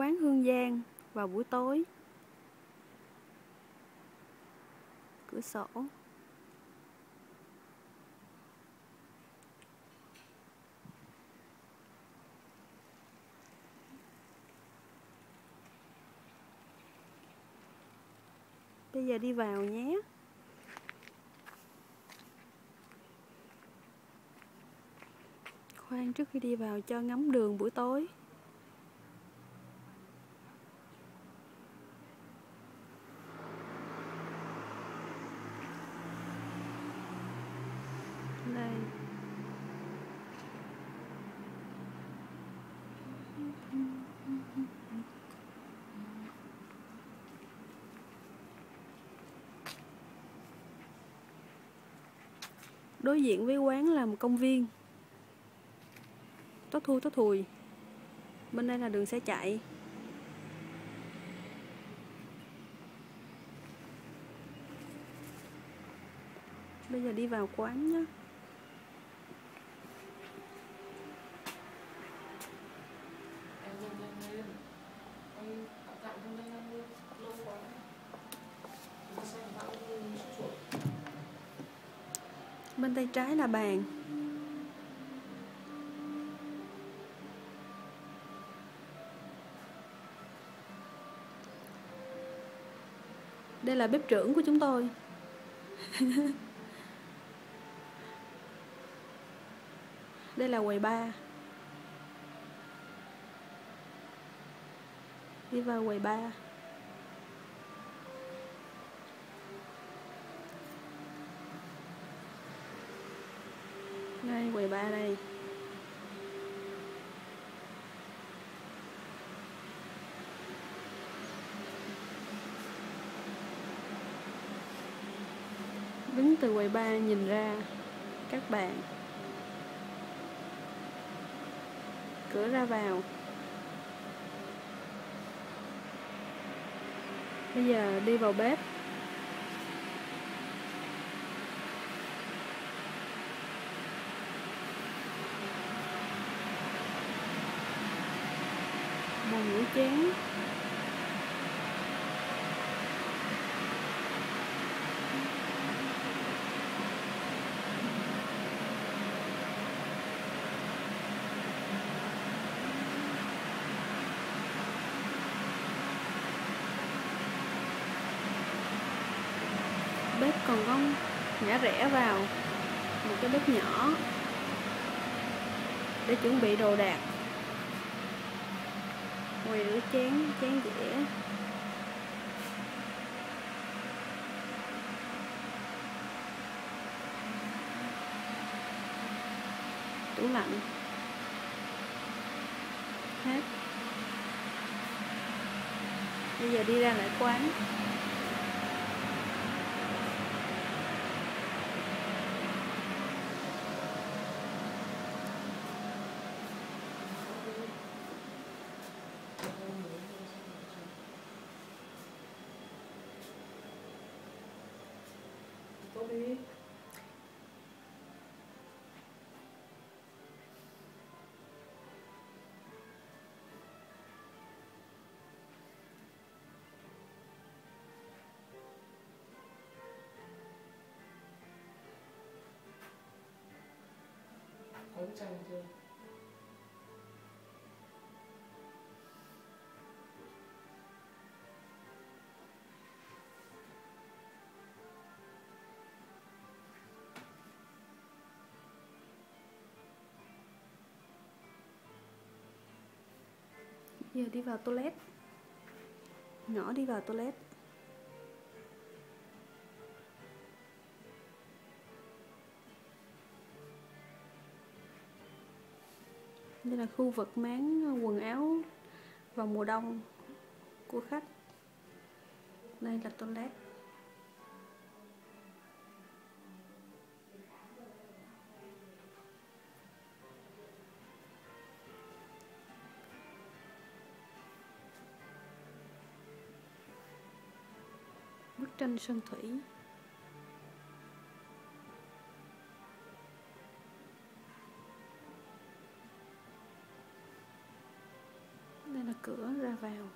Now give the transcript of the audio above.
quán Hương Giang vào buổi tối. Cửa sổ. Bây giờ đi vào nhé. Khoan trước khi đi vào cho ngắm đường buổi tối. Đây. Đối diện với quán là một công viên. Tốt thui tốt thùi. Bên đây là đường xe chạy. Bây giờ đi vào quán nhé bên tay trái là bàn. Đây là bếp trưởng của chúng tôi. Đây là quầy ba. Đi vào quầy ba. Đây, quầy ba đây. Đứng từ quầy ba nhìn ra, các bạn. Cửa ra vào. Bây giờ đi vào bếp. Nửa chén. Bếp còn có ngã rẽ vào một cái bếp nhỏ để chuẩn bị đồ đạc quầy rửa chén chén dĩa tủ lạnh. Hết. Bây giờ đi ra lại quán. Tốt đi có bức tranh chưa giờ đi vào toilet. Nhỏ đi vào toilet. Đây là khu vực máng quần áo vào mùa đông của khách. Đây là toilet. Tranh sơn thủy. Đây là cửa ra vào.